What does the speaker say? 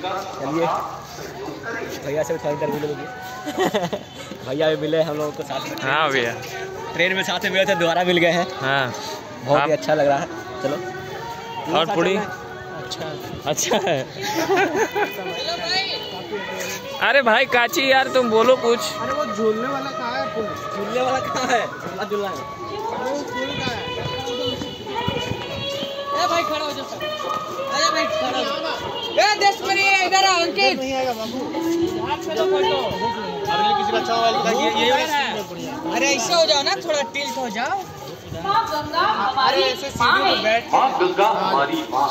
चलिए। भैया से थोड़ी देर मिले भैया भी मिले हम लोगों को साथ में। हाँ भैया। ट्रेन में साथ में मिले थे दोबारा मिल गए हैं। हाँ। बहुत ही अच्छा लग रहा है। चलो। और पूरी? अच्छा। अच्छा है। अरे भाई काची यार तुम बोलो कुछ। अरे वो झूलने वाला कहाँ है? पुल झूलने वाला कहाँ है? झूला झूलना है अरे वो पुल कहाँ है। ए भाई खड़ा हो जाओ। अरे भाई खड़ा अंकित अरे ऐसे हो जाओ ना थोड़ा टिल्ट हो जाओ गंगा हमारी माँ